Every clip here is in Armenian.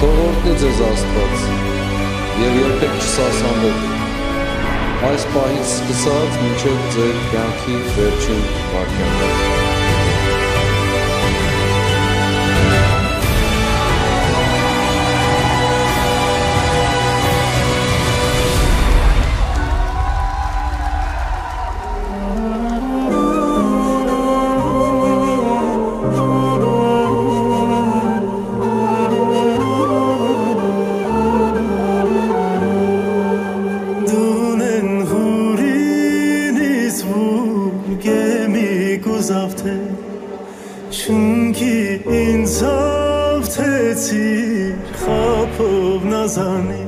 Թողորդի ձեզ աստված, և երբեք չսասանվեք։ Այս պահից սկսած մինչև ձեր կյանքի վերջին վայրկյանները։ կուզավ թե Չունքի ինձ ավթեցիր խապով նազանի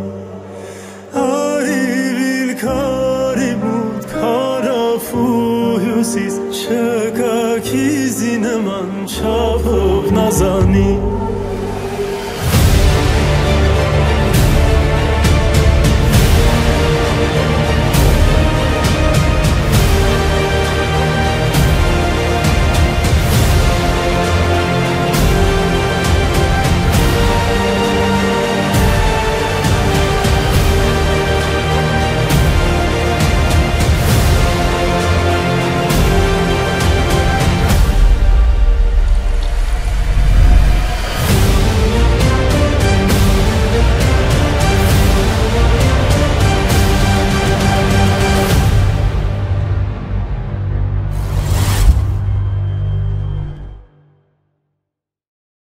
Արիվիլ կարի մուտ կարաֆու հյուսիս չկա քիզի նման չապով նազանի